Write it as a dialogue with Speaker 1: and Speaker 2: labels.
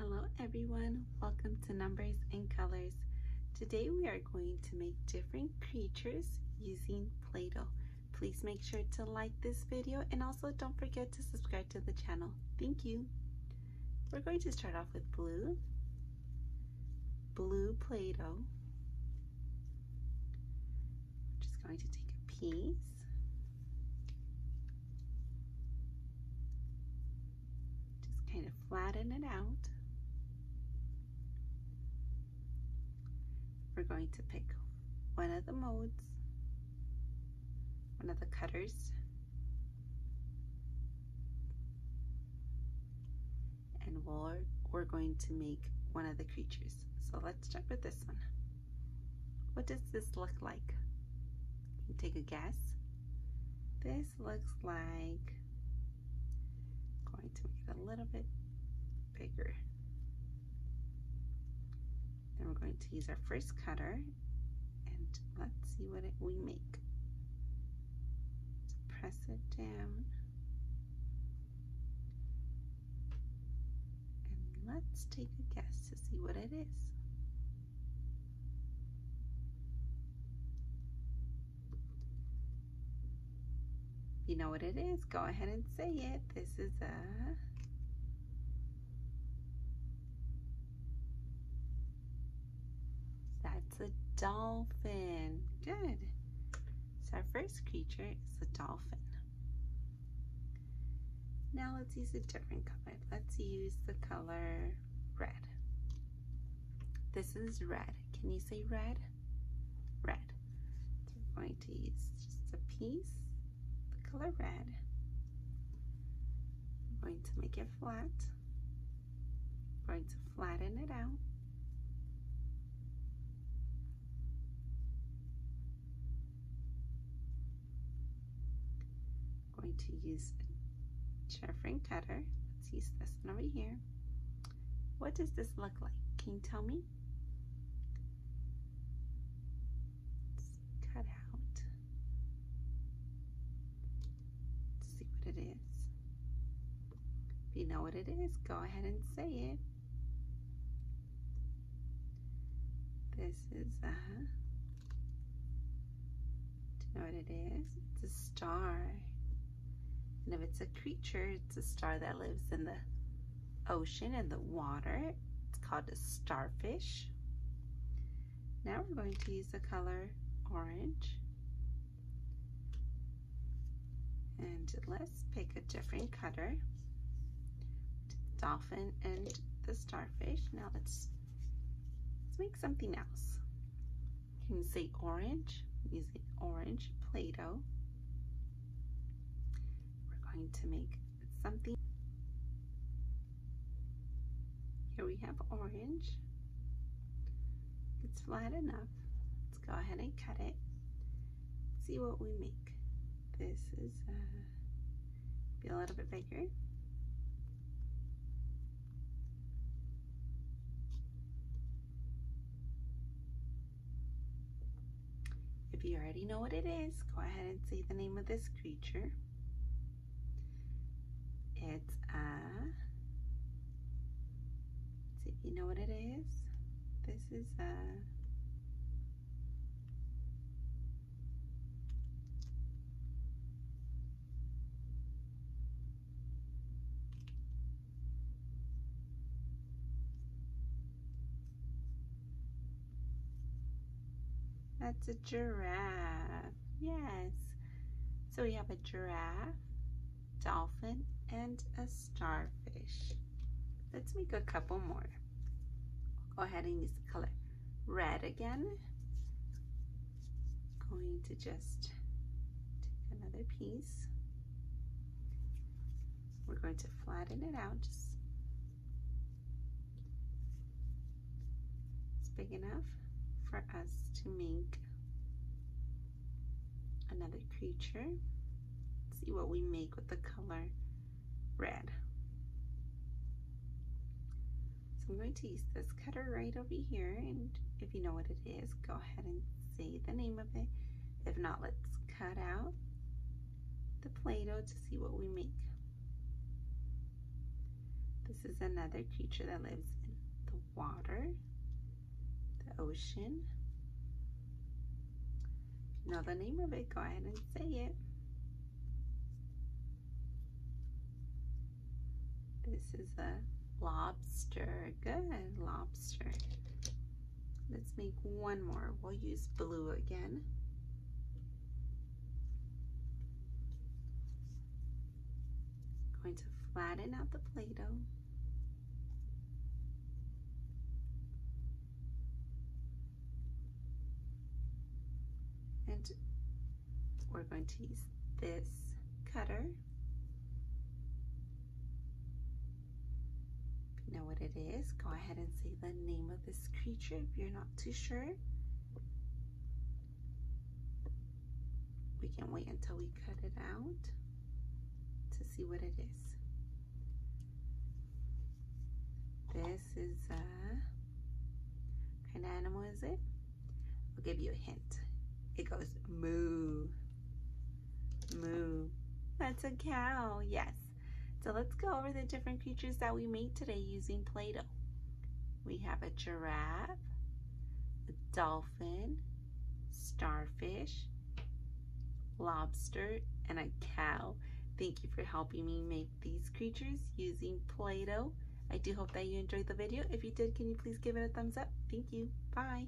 Speaker 1: Hello everyone, welcome to Numbers and Colors. Today we are going to make different creatures using Play-Doh. Please make sure to like this video and also don't forget to subscribe to the channel. Thank you. We're going to start off with blue, blue Play-Doh. Just going to take a piece just kind of flatten it out. We're going to pick one of the modes, one of the cutters, and we're, we're going to make one of the creatures. So let's start with this one. What does this look like? You take a guess? This looks like, going to make it a little bit bigger. We're going to use our first cutter and let's see what it, we make. So press it down. And let's take a guess to see what it is. you know what it is, go ahead and say it. This is a A dolphin. Good. So our first creature is a dolphin. Now let's use a different color. Let's use the color red. This is red. Can you say red? Red. So we're going to use just a piece, the color red. I'm going to make it flat. I'm going to flatten it out. Going to use a chamfering cutter. Let's use this one over here. What does this look like? Can you tell me? Let's cut out. Let's see what it is. If you know what it is, go ahead and say it. This is a, do you know what it is? It's a star. And if it's a creature, it's a star that lives in the ocean and the water. It's called a starfish. Now we're going to use the color orange. And let's pick a different cutter. Dolphin and the starfish. Now let's let's make something else. Can you say orange? Using orange Play-Doh to make something. Here we have orange. It's flat enough. Let's go ahead and cut it. See what we make. This is uh, be a little bit bigger. If you already know what it is, go ahead and say the name of this creature. It's a, see you know what it is. This is a, That's a giraffe. Yes. So we have a giraffe, dolphin, and a starfish. Let's make a couple more. Go ahead and use the color red again. Going to just take another piece. We're going to flatten it out. Just it's big enough for us to make another creature. See what we make with the color red. So I'm going to use this cutter right over here and if you know what it is, go ahead and say the name of it. If not, let's cut out the Play-Doh to see what we make. This is another creature that lives in the water, the ocean. If you know the name of it, go ahead and say it. This is a lobster. Good, lobster. Let's make one more. We'll use blue again. Going to flatten out the Play-Doh. And we're going to use this cutter know what it is, go ahead and say the name of this creature if you're not too sure. We can wait until we cut it out to see what it is. This is a kind of animal is it? I'll give you a hint. It goes moo. Moo. That's a cow, yes. So let's go over the different creatures that we made today using Play-Doh. We have a giraffe, a dolphin, starfish, lobster, and a cow. Thank you for helping me make these creatures using Play-Doh. I do hope that you enjoyed the video. If you did, can you please give it a thumbs up? Thank you. Bye.